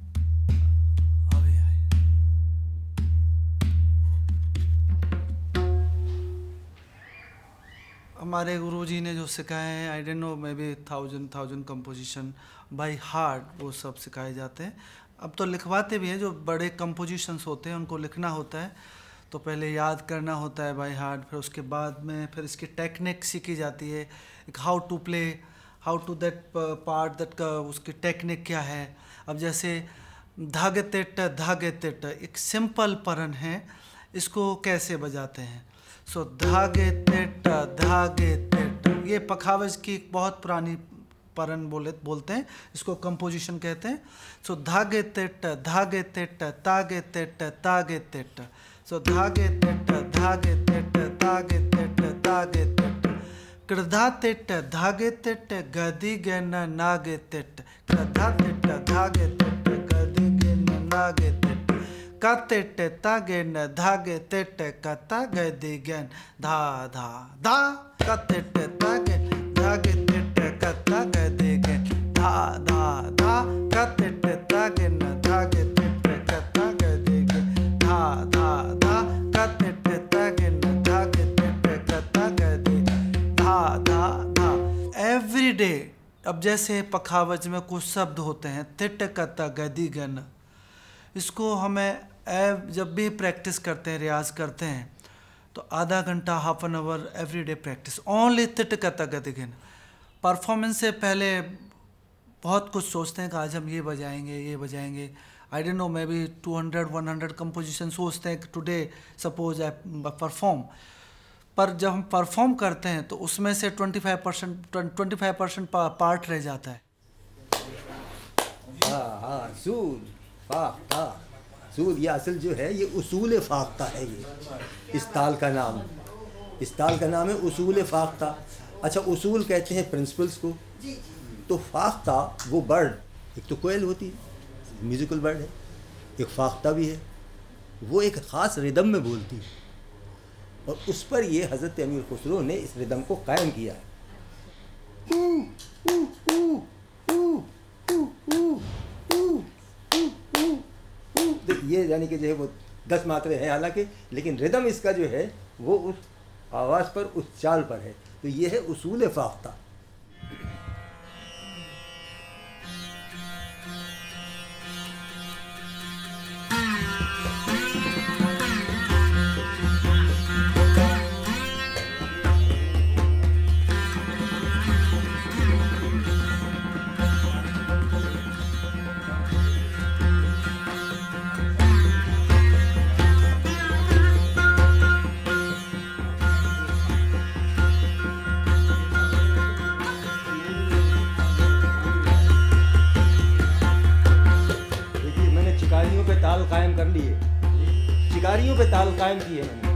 हमारे गुरुजी ने जो सिखाए हैं I don't know maybe thousand thousand composition by heart वो सब सिखाए जाते हैं। अब तो लिखवाते भी हैं, जो बड़े कंपोजिशंस होते हैं, उनको लिखना होता है। तो पहले याद करना होता है बाई हार्ट फिर उसके बाद में फिर इसकी टेक्निक सीखी जाती है। एक how to play how to that part that का उसकी टेक्निक क्या है। अब जैसे धागे तेट धागे तेट, एक सिंपल परन है, इसको कैसे बजाते हैं? सो धागे तेट धागे तेट, ये पखावज की एक बहुत पुरानी परन बोले, बोलते हैं, इसको कंपोजिशन कहते हैं। सो धागे तेट धागे तेट, तागे तेट तागे तेट सो धागे तेट धागे तेट तागे तेट तागे तेट कृधा तेट धागे तेट गदी गेन नागे तेट कृधा तेट धागे तेट गदी गेन नागे तेट कतेट तागे न धागे तेट कता गदी गेन धा धा धा कतेट तागे धागे तेट कता गदी गेन धा धा धा कतेट तागे न धागे तेट कता गदी गेन एवरी डे अब जैसे पखावज में कुछ शब्द होते हैं, तिट कता गदी गन। इसको हमें एव जब भी प्रैक्टिस करते हैं, रियाज करते हैं तो आधा घंटा half an hour every day practice only तिट कता गदी गन। परफॉर्मेंस से पहले बहुत कुछ सोचते हैं कि आज हम ये बजाएँगे ये बजाएँगे। I don't know maybe two hundred one hundred composition सोचते हैं कि टुडे सपोज़ आई परफॉर्म पर जब हम परफॉर्म करते हैं तो उसमें से 25 percent twenty five percent part रह जाता है। हाँ हाँ सूद ये असल जो है, ये उसूल फाख्ता है ये। इस ताल का नाम। इस ताल का नाम है उसूल फाख्ता। अच्छा उसूल कहते हैं प्रिंसिपल्स को। तो फाख्ता, वो बर्ड एक तो कोयल होती है म्यूज़िकल बर्ड है। एक फाख्ता भी है। वो एक ख़ास रिदम में बोलती है। और उस पर ये हज़रत अमीर खुसरो ने इस रिदम को कायम किया। है तो ये यानी कि जो है वो दस मात्रे हैं हालाँकि, लेकिन रिदम इसका जो है, वो उस आवाज़ पर, उस चाल पर है। तो ये है उसूल फाख्ता कर लिए। शिकारियों पे ताल कायम किए मैंने।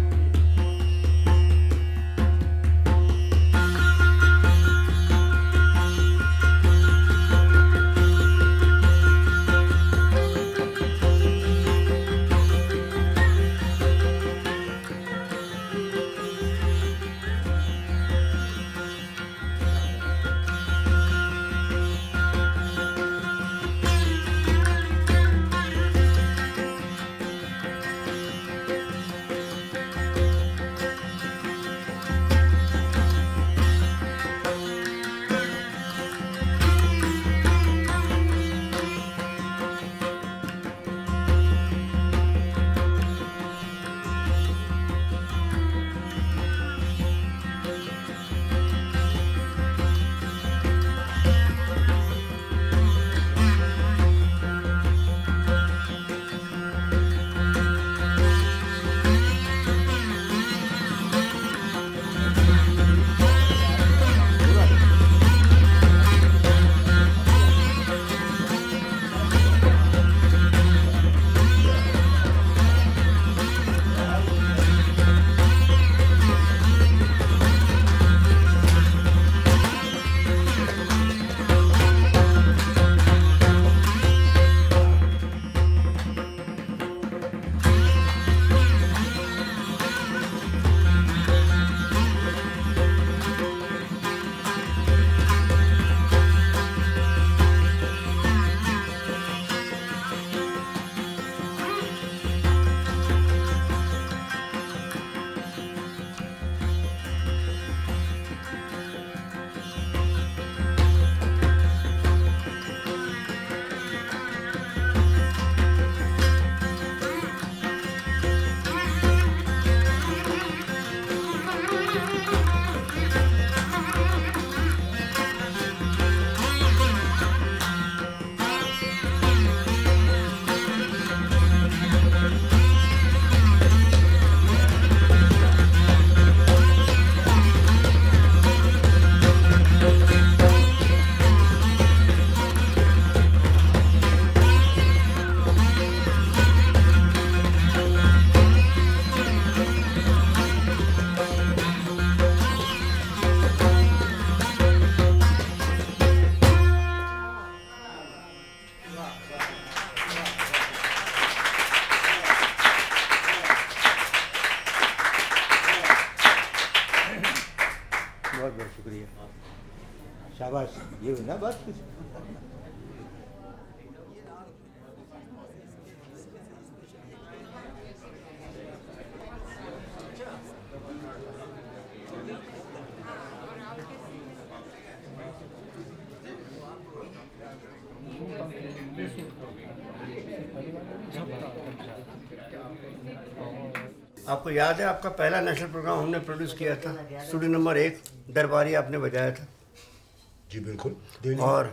ना बात कुछ आपको याद है, आपका पहला नेशनल प्रोग्राम हमने प्रोड्यूस किया था। स्टूडियो नंबर एक, दरबारी आपने बजाया था। जी बिल्कुल। और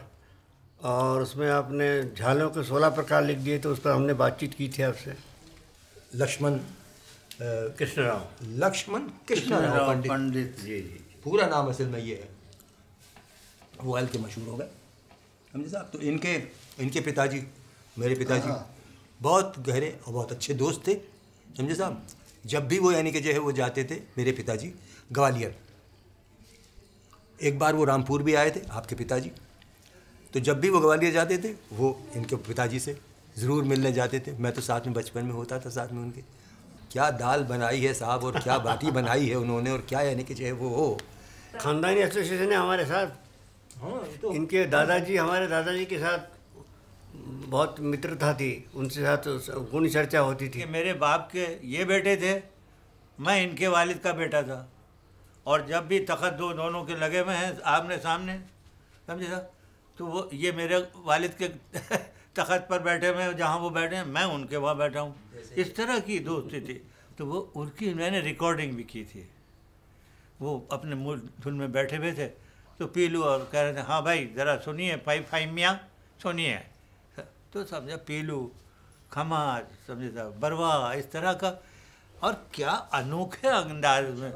और उसमें आपने झालों के सोलह प्रकार लिख दिए तो उस पर हमने बातचीत की थी आपसे। लक्ष्मण कृष्ण राव लक्ष्मण कृष्ण राव पंडित। पंडित। जी जी पूरा नाम असल में ये है। वो हल के मशहूर हो गए। समझे साहब? तो इनके इनके पिताजी मेरे पिताजी बहुत गहरे और बहुत अच्छे दोस्त थे। समझे साहब? जब भी वो यानी कि जो है वो जाते थे मेरे पिताजी ग्वालियर। एक बार वो रामपुर भी आए थे आपके पिताजी। तो जब भी वो ग्वालियर जाते थे वो इनके पिताजी से ज़रूर मिलने जाते थे। मैं तो साथ में बचपन में होता था साथ में उनके। क्या दाल बनाई है साहब और क्या बाटी बनाई है उन्होंने और क्या यानी कि चाहे वो हो। खानदानी एसोसिएशन है हमारे साथ इनके दादाजी हमारे दादाजी के साथ बहुत मित्रता थी उनसे साथ गुण चर्चा होती थी। मेरे बाप के ये बेटे थे मैं इनके वालिद का बेटा था। और जब भी तखत दो दोनों के लगे हुए हैं आमने सामने समझे साहब तो वो ये मेरे वालिद के तखत पर बैठे हुए हैं जहाँ वो बैठे हैं मैं उनके वहाँ बैठा हूँ। इस तरह की दोस्ती थी तो वो उनकी मैंने रिकॉर्डिंग भी की थी। वो अपने मूल धुन में बैठे हुए थे। तो पीलू और कह रहे थे हाँ भाई ज़रा सुनिए फाई फाई मियाँ सुनिए। तो समझा पीलू खमाज समझे साहब बरवा इस तरह का। और क्या अनोखे अंदाज में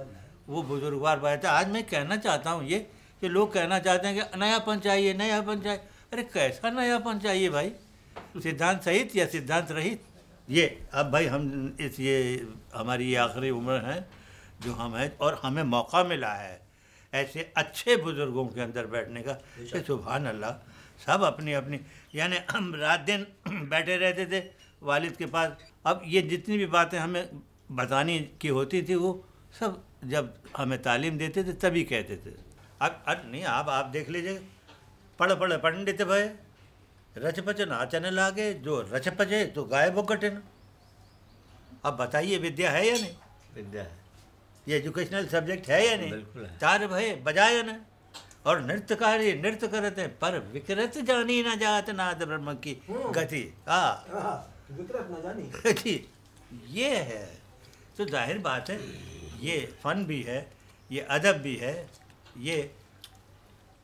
वो बुजुर्गवार बात था आज मैं कहना चाहता हूँ ये कि लोग कहना चाहते हैं कि नयापन चाहिए नयापन चाहिए अरे कैसा नयापन चाहिए भाई? सिद्धांत सहित या सिद्धांत रहित? ये अब भाई हम इस ये हमारी ये आखिरी उम्र है जो हम हैं और हमें मौका मिला है ऐसे अच्छे बुज़ुर्गों के अंदर बैठने का। कि सुबहान अल्लाह सब अपनी अपनी यानी हम रात दिन बैठे रहते थे वालिद के पास। अब ये जितनी भी बातें हमें बतानी की होती थी वो सब जब हमें तालीम देते थे तभी कहते थे। अब अब नहीं आप आप देख लीजिए। पढ़ पढ़ पंडित भय रच पच नाचने लागे जो रच पचे तो गायब कटे न अब बताइए विद्या है या नहीं? विद्या है। ये एजुकेशनल सब्जेक्ट है या नहीं? बिल्कुल है। तार भय बजाय न। और नृत्यकारी नृत्य करते हैं पर विकृत जानी ना जात नाद ब्रह्म की गति। हाँ विकृत न जानी। ये है। तो ज़ाहिर बात है ये फ़न भी है ये अदब भी है ये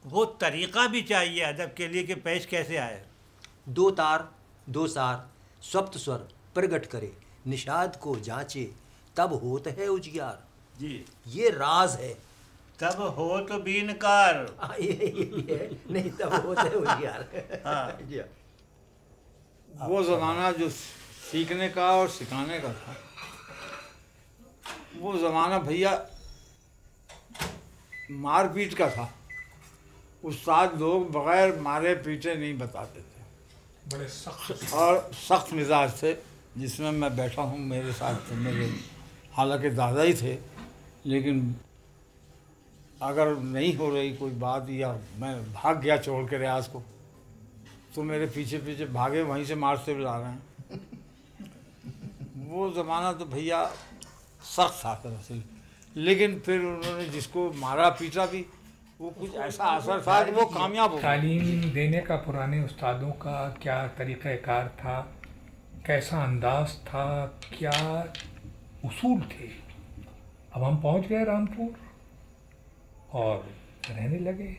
वो तरीक़ा भी चाहिए अदब के लिए कि पेश कैसे आए। दो तार दो सार सप्त स्वर प्रगट करे निषाद को जांचे तब होत है उजियार। जी। ये राज है। तब हो तो बीनकार। हाँ, ये ये नहीं तब होत है उजियार। हाँ। जी। हाँ। वो ज़माना जो सीखने का और सिखाने का था वो ज़माना भैया मारपीट का था। उस्ताद लोग बगैर मारे पीटे नहीं बताते थे। बड़े सख्त और सख्त मिजाज थे जिसमें मैं बैठा हूँ मेरे साथ तो मेरे हालाँकि दादा ही थे लेकिन अगर नहीं हो रही कोई बात या मैं भाग गया छोड़ के रियाज को तो मेरे पीछे पीछे भागे वहीं से मारते हुए ला रहे हैं। वो ज़माना तो भैया सख्त था दरअसल लेकिन फिर उन्होंने जिसको मारा पीटा भी वो कुछ ऐसा असर था कि वो कामयाब हो तालीम देने का पुराने उस्तादों का क्या तरीक़ाकार था? कैसा अंदाज था? क्या उसूल थे? अब हम पहुँच गए रामपुर और रहने लगे।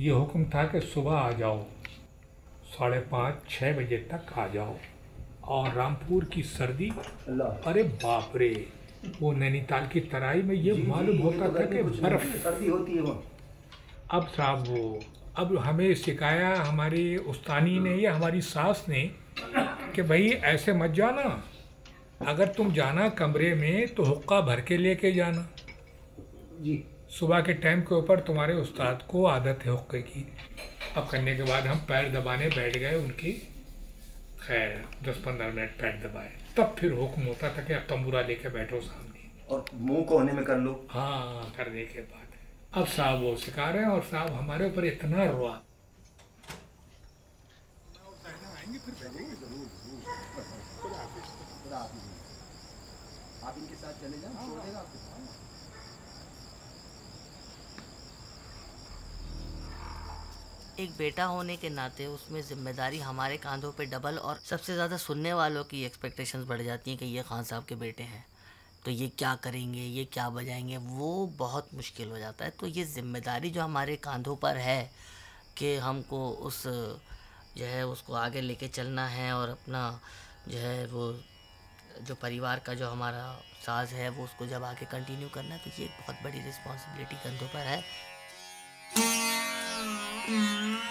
ये हुक्म था कि सुबह आ जाओ साढ़े पाँच छः बजे तक आ जाओ। और रामपुर की सर्दी। अरे बाप रे वो नैनीताल की तराई में ये मालूम होता था कि बर्फ़। सर्दी होती है अब साहब वो अब हमें सिखाया हमारी उस्तानी ने या हमारी सास ने कि भाई ऐसे मत जाना। अगर तुम जाना कमरे में तो हुक्का भर के लेके जाना। जी। सुबह के टाइम के ऊपर तुम्हारे उस्ताद को आदत है हुक्के की। अब करने के बाद हम पैर दबाने बैठ गए उनकी। खैर दस पंद्रह मिनट पैर दबाए। तब फिर हुक्म होता था कि अब तंबूरा लेके बैठो सामने। और मुँह कोने में कर लो। हाँ करने के बाद। अब साहब वो सिखा रहे हैं और साहब हमारे ऊपर इतना रोआ आप इनके साथ चले जाओ छोड़ देगा आपको एक बेटा होने के नाते उसमें ज़िम्मेदारी हमारे कांधों पे डबल और सबसे ज़्यादा सुनने वालों की एक्सपेक्टेशंस बढ़ जाती हैं कि ये खान साहब के बेटे हैं। तो ये क्या करेंगे, ये क्या बजाएँगे, वो बहुत मुश्किल हो जाता है। तो ये ज़िम्मेदारी जो हमारे कांधों पर है कि हमको उस, जो है, उसको आगे लेके चलना है और अपना, जो है, वो, जो परिवार का जो हमारा साज है, वो उसको जब आगे कंटिन्यू करना है तो ये एक बहुत बड़ी रिस्पॉन्सिबिलिटी कंधों पर है। वो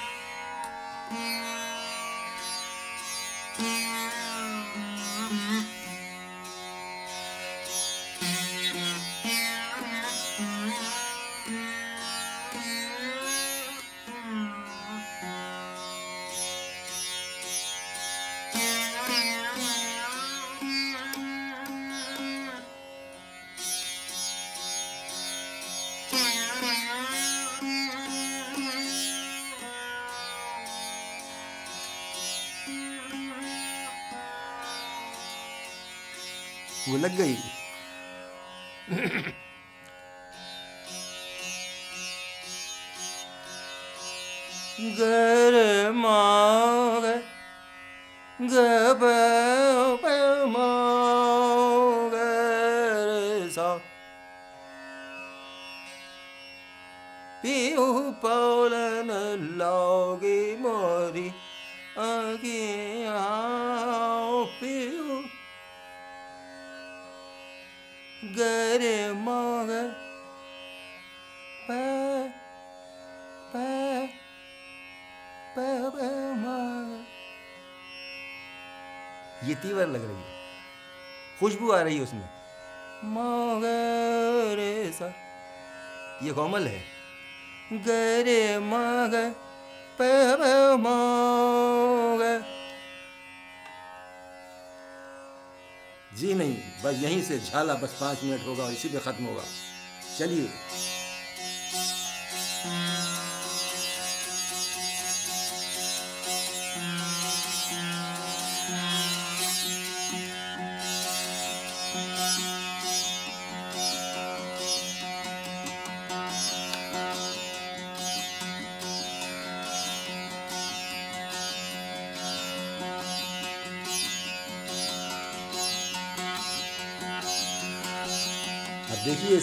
पीऊ पौलन लागे मोरी आगे आओ पीऊ। गर माग प प प प माग। ये तीवर लग रही है। खुशबू आ रही है उसमें। मगरे सा ये कोमल है। गरे मग, पर मोग। जी नहीं, बस यहीं से झाला बस पाँच मिनट होगा और इसी पे खत्म होगा। चलिए।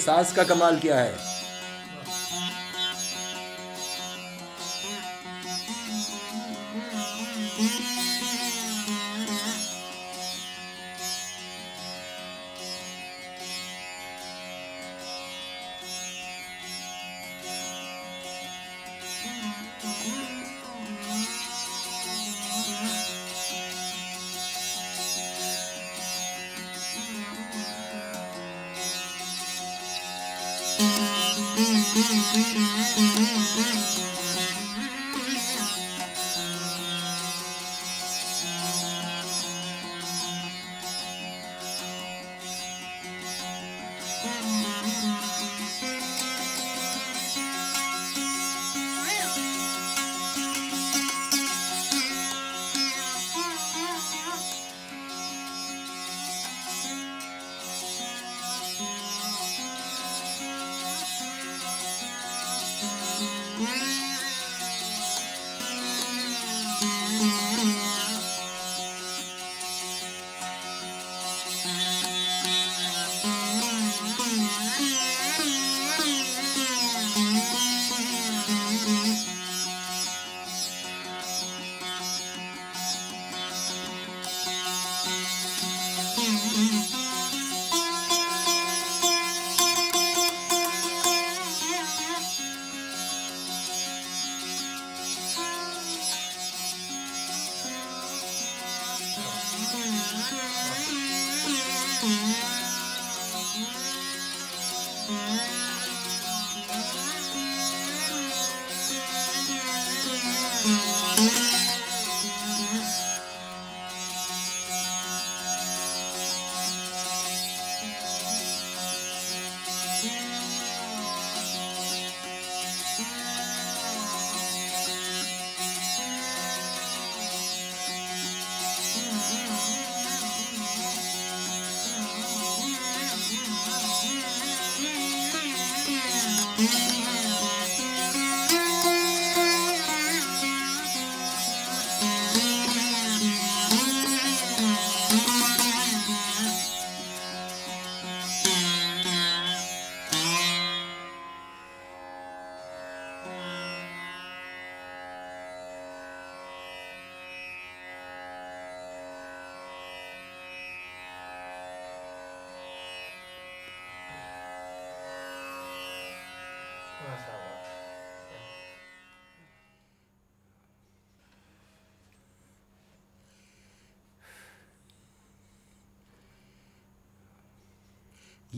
सास का कमाल क्या है?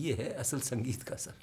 ये है असल संगीत का सर